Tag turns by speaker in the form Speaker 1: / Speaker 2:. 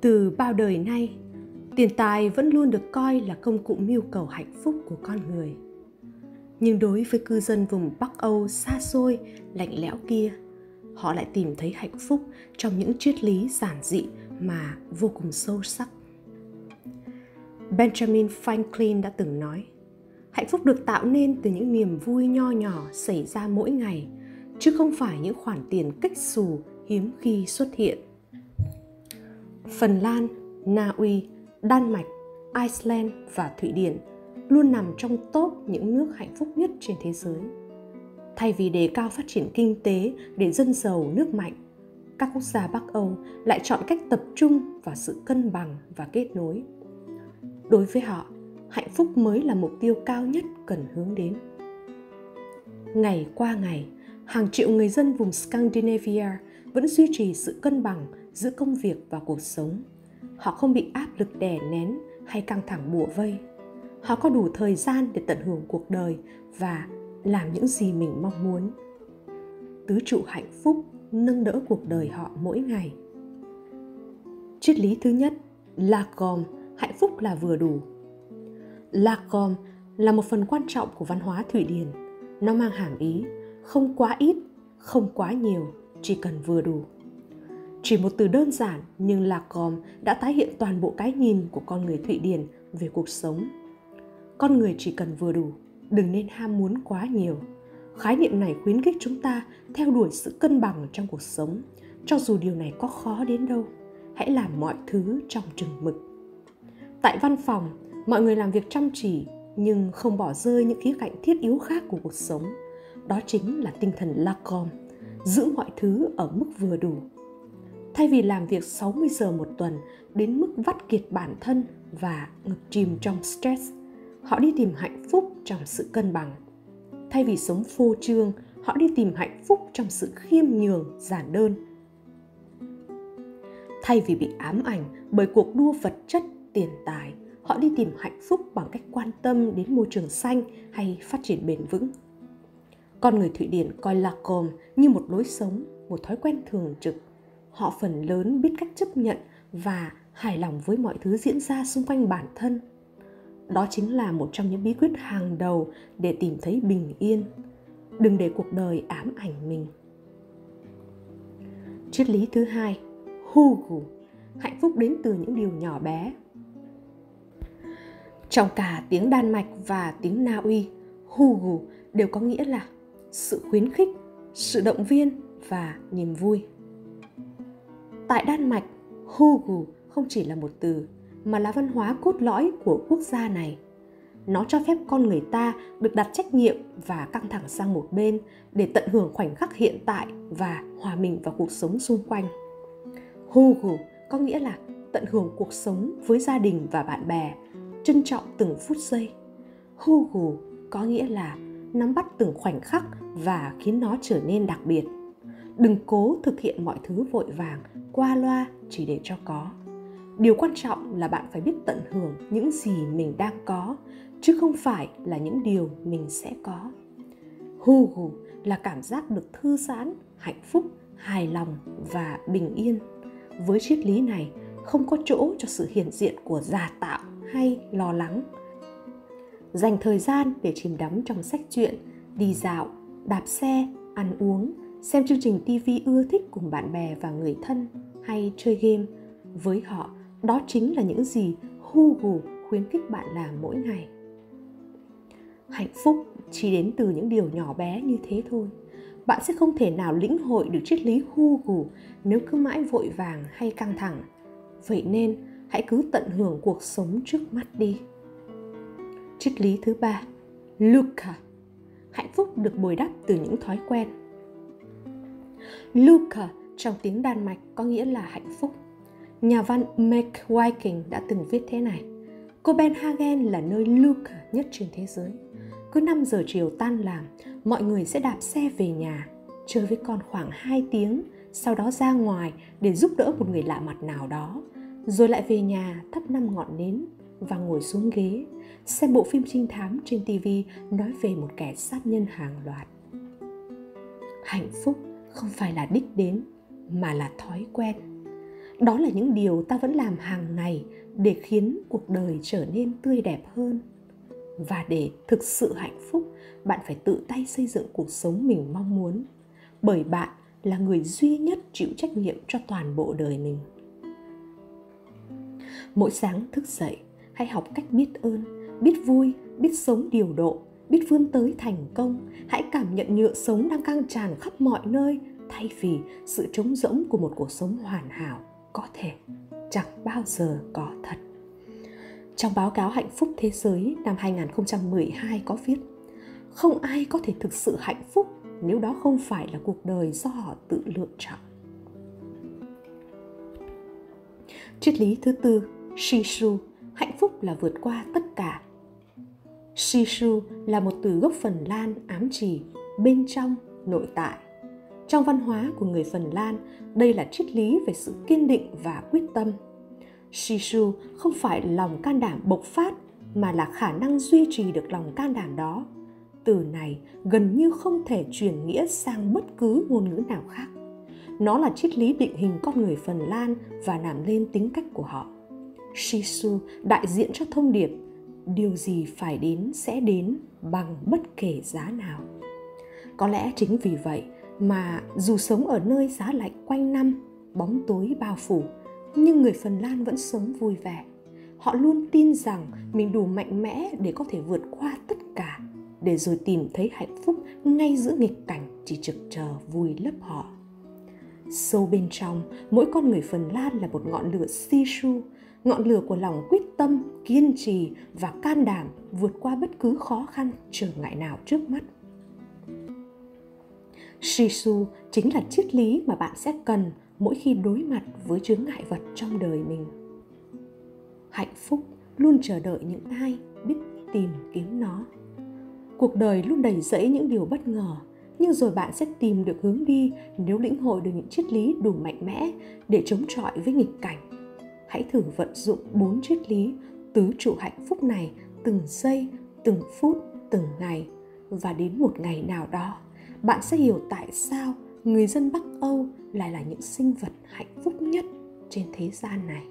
Speaker 1: từ bao đời nay, tiền tài vẫn luôn được coi là công cụ mưu cầu hạnh phúc của con người. Nhưng đối với cư dân vùng bắc âu xa xôi, lạnh lẽo kia, họ lại tìm thấy hạnh phúc trong những triết lý giản dị mà vô cùng sâu sắc. Benjamin franklin đã từng nói, hạnh phúc được tạo nên từ những niềm vui nho nhỏ xảy ra mỗi ngày, chứ không phải những khoản tiền kích xù hiếm khi xuất hiện phần lan, na uy, đan mạch, iceland và thụy điển luôn nằm trong top những nước hạnh phúc nhất trên thế giới. Thay vì đề cao phát triển kinh tế để dân giàu nước mạnh, các quốc gia bắc âu lại chọn cách tập trung vào sự cân bằng và kết nối. Đối với họ, hạnh phúc mới là mục tiêu cao nhất cần hướng đến. Ngày qua ngày, hàng triệu người dân vùng scandinavia vẫn duy trì sự cân bằng giữa công việc và cuộc sống. Họ không bị áp lực đè nén hay căng thẳng bủa vây. Họ có đủ thời gian để tận hưởng cuộc đời và làm những gì mình mong muốn. Tứ trụ hạnh phúc nâng đỡ cuộc đời họ mỗi ngày. Triết lý thứ nhất là gồm hạnh phúc là vừa đủ. Lạc gồm là một phần quan trọng của văn hóa thụy điển. Nó mang hàm ý, không quá ít, không quá nhiều, chỉ cần vừa đủ chỉ một từ đơn giản nhưng lạc gòm đã tái hiện toàn bộ cái nhìn của con người thụy điển về cuộc sống. Con người chỉ cần vừa đủ, đừng nên ham muốn quá nhiều. Khái niệm này khuyến khích chúng ta theo đuổi sự cân bằng trong cuộc sống, cho dù điều này có khó đến đâu. Hãy làm mọi thứ trong chừng mực. Tại văn phòng, mọi người làm việc chăm chỉ, nhưng không bỏ rơi những khía cạnh thiết yếu khác của cuộc sống. Đó chính là tinh thần lacom giữ mọi thứ ở mức vừa đủ thay vì làm việc 60 giờ một tuần đến mức vắt kiệt bản thân và ngập chìm trong stress, họ đi tìm hạnh phúc trong sự cân bằng. Thay vì sống phô trương, họ đi tìm hạnh phúc trong sự khiêm nhường, giản đơn. Thay vì bị ám ảnh bởi cuộc đua vật chất, tiền tài, họ đi tìm hạnh phúc bằng cách quan tâm đến môi trường xanh hay phát triển bền vững. Con người thụy điển coi lạc cồm như một lối sống, một thói quen thường trực họ phần lớn biết cách chấp nhận và hài lòng với mọi thứ diễn ra xung quanh bản thân. Đó chính là một trong những bí quyết hàng đầu để tìm thấy bình yên. Đừng để cuộc đời ám ảnh mình. Triết lý thứ hai hugu hạnh phúc đến từ những điều nhỏ bé. Trong cả tiếng đan mạch và tiếng na uy hugu đều có nghĩa là sự khuyến khích, sự động viên và niềm vui tại đan mạch Hugo không chỉ là một từ, mà là văn hóa cốt lõi của quốc gia này. Nó cho phép con người ta được đặt trách nhiệm và căng thẳng sang một bên để tận hưởng khoảnh khắc hiện tại và hòa mình vào cuộc sống xung quanh. Hugo có nghĩa là tận hưởng cuộc sống với gia đình và bạn bè, trân trọng từng phút giây. Hugo có nghĩa là nắm bắt từng khoảnh khắc và khiến nó trở nên đặc biệt đừng cố thực hiện mọi thứ vội vàng, qua loa chỉ để cho có. Điều quan trọng là bạn phải biết tận hưởng những gì mình đang có, chứ không phải là những điều mình sẽ có. Hugu là cảm giác được thư giãn, hạnh phúc, hài lòng và bình yên. Với triết lý này, không có chỗ cho sự hiện diện của giả tạo hay lo lắng. Dành thời gian để chìm đắm trong sách truyện, đi dạo, đạp xe, ăn uống xem chương trình tv ưa thích cùng bạn bè và người thân hay chơi game. Với họ, đó chính là những gì hugu khuyến khích bạn làm mỗi ngày. Hạnh phúc chỉ đến từ những điều nhỏ bé như thế thôi. Bạn sẽ không thể nào lĩnh hội được triết lý hugu nếu cứ mãi vội vàng hay căng thẳng. Vậy nên, hãy cứ tận hưởng cuộc sống trước mắt đi. Triết lý thứ ba, luca. Hạnh phúc được bồi đắp từ những thói quen luca trong tiếng đan mạch có nghĩa là hạnh phúc nhà văn Meg Viking đã từng viết thế này Copenhagen là nơi luca nhất trên thế giới cứ 5 giờ chiều tan làm, mọi người sẽ đạp xe về nhà, chơi với con khoảng 2 tiếng, sau đó ra ngoài để giúp đỡ một người lạ mặt nào đó, rồi lại về nhà thắp năm ngọn nến và ngồi xuống ghế, xem bộ phim trinh thám trên TV nói về một kẻ sát nhân hàng loạt. Hạnh phúc không phải là đích đến, mà là thói quen. đó là những điều ta vẫn làm hàng ngày để khiến cuộc đời trở nên tươi đẹp hơn. Và để thực sự hạnh phúc, bạn phải tự tay xây dựng cuộc sống mình mong muốn, bởi bạn là người duy nhất chịu trách nhiệm cho toàn bộ đời mình. Mỗi sáng thức dậy, hãy học cách biết ơn, biết vui, biết sống điều độ biết vươn tới thành công hãy cảm nhận nhựa sống đang căng tràn khắp mọi nơi thay vì sự trống rỗng của một cuộc sống hoàn hảo có thể chẳng bao giờ có thật. Trong báo cáo hạnh phúc thế giới năm 2012 có viết không ai có thể thực sự hạnh phúc nếu đó không phải là cuộc đời do họ tự lựa chọn. Triết lý thứ tư, Shishu, hạnh phúc là vượt qua tất cả. Shishu là một từ gốc Phần Lan ám chỉ bên trong, nội tại. Trong văn hóa của người Phần Lan, đây là triết lý về sự kiên định và quyết tâm. Shishu không phải lòng can đảm bộc phát mà là khả năng duy trì được lòng can đảm đó. Từ này gần như không thể chuyển nghĩa sang bất cứ ngôn ngữ nào khác. Nó là triết lý định hình con người Phần Lan và làm lên tính cách của họ. Shisu đại diện cho thông điệp điều gì phải đến sẽ đến bằng bất kể giá nào. Có lẽ chính vì vậy mà dù sống ở nơi giá lạnh quanh năm, bóng tối bao phủ, nhưng người Phần Lan vẫn sống vui vẻ. Họ luôn tin rằng mình đủ mạnh mẽ để có thể vượt qua tất cả, để rồi tìm thấy hạnh phúc ngay giữa nghịch cảnh chỉ trực chờ vui lấp họ. Sâu bên trong, mỗi con người Phần Lan là một ngọn lửa si su, ngọn lửa của lòng quyết tâm, kiên trì và can đảm vượt qua bất cứ khó khăn, trở ngại nào trước mắt. Shisu chính là triết lý mà bạn sẽ cần mỗi khi đối mặt với chướng ngại vật trong đời mình. Hạnh phúc luôn chờ đợi những ai biết tìm kiếm nó. Cuộc đời luôn đầy rẫy những điều bất ngờ, nhưng rồi bạn sẽ tìm được hướng đi nếu lĩnh hội được những triết lý đủ mạnh mẽ để chống chọi với nghịch cảnh. Hãy thử vận dụng bốn triết lý tứ trụ hạnh phúc này từng giây, từng phút, từng ngày và đến một ngày nào đó bạn sẽ hiểu tại sao người dân Bắc Âu lại là những sinh vật hạnh phúc nhất trên thế gian này.